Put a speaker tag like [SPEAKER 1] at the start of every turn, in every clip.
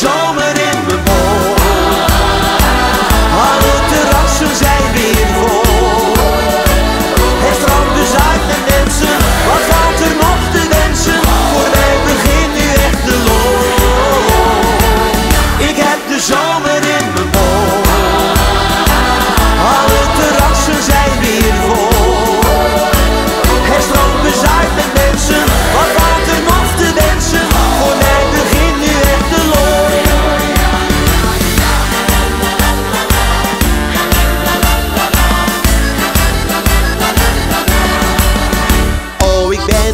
[SPEAKER 1] zomer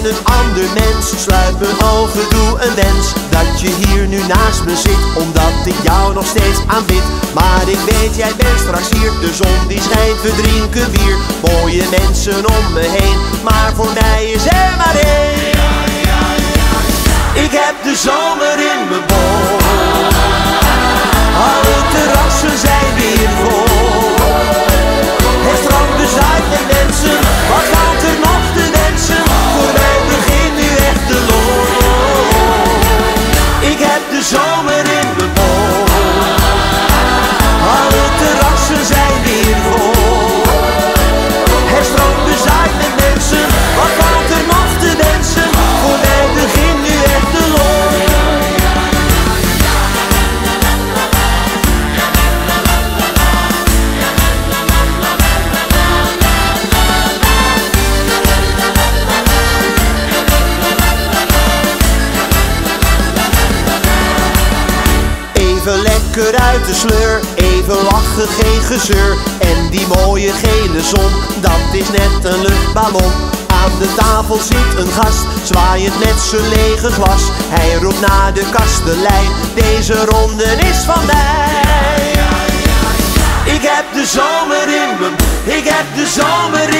[SPEAKER 1] een ander mens. Sluit mijn ogen, doe een wens. Dat je hier nu naast me zit, omdat ik jou nog steeds aanbid. Maar ik weet, jij bent straks hier. De zon die schijnt, we drinken bier. Mooie mensen om me heen, maar voor mij is er maar één. Ik heb de zomer Even lekker uit de sleur, even lachen, geen gezeur. En die mooie gele zon, dat is net een luchtballon. Aan de tafel zit een gast, zwaaiend met zijn lege glas. Hij roept naar de kastelein, deze ronde is van mij. Ik heb de zomer in mijn, ik heb de zomer in